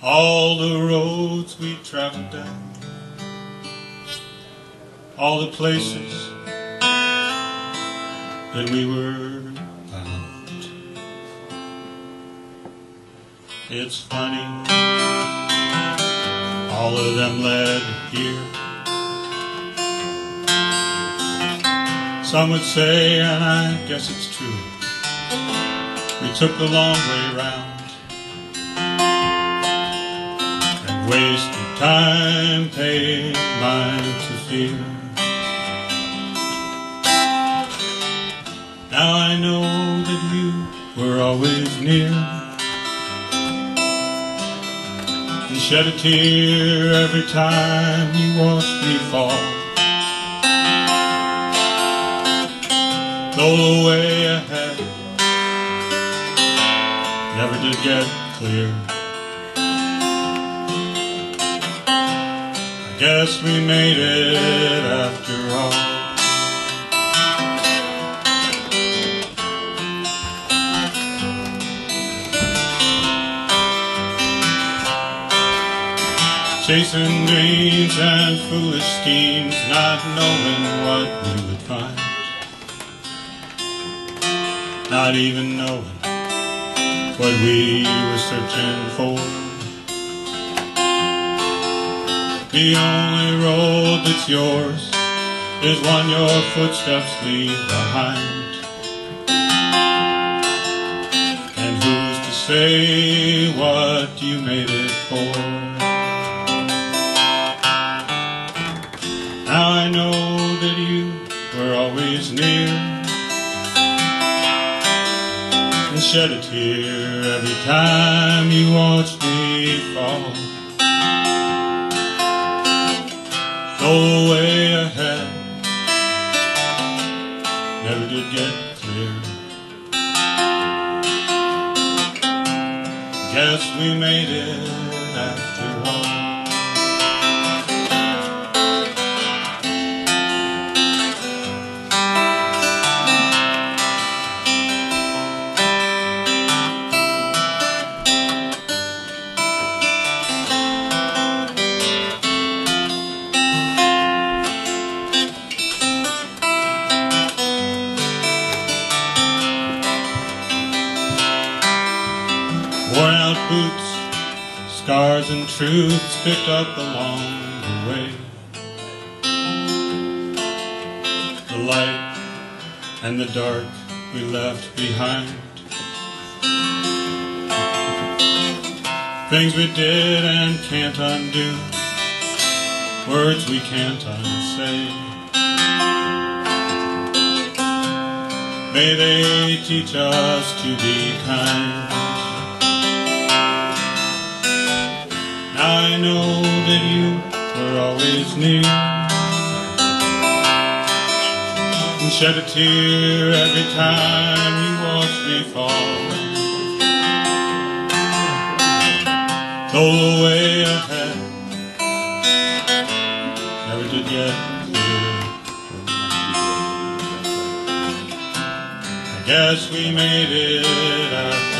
All the roads we traveled down, all the places that we were bound. It's funny, all of them led here. Some would say, and I guess it's true, we took the long way round. Wasted time paid mine to fear. Now I know that you were always near and shed a tear every time you watched me fall. Though the way ahead never did get clear. Guess we made it after all. Chasing dreams and foolish schemes, not knowing what we would find. Not even knowing what we were searching for. The only road that's yours is one your footsteps leave behind. And who's to say what you made it for? Now I know that you were always near and shed a tear every time you watched me fall. The way ahead never did get clear. Guess we made it after all. Worn out boots, scars and truths picked up along the way. The light and the dark we left behind. Things we did and can't undo, words we can't unsay. May they teach us to be kind. I know that you were always near. And shed a tear every time you watched me fall. Though the way ahead never did get clear I guess we made it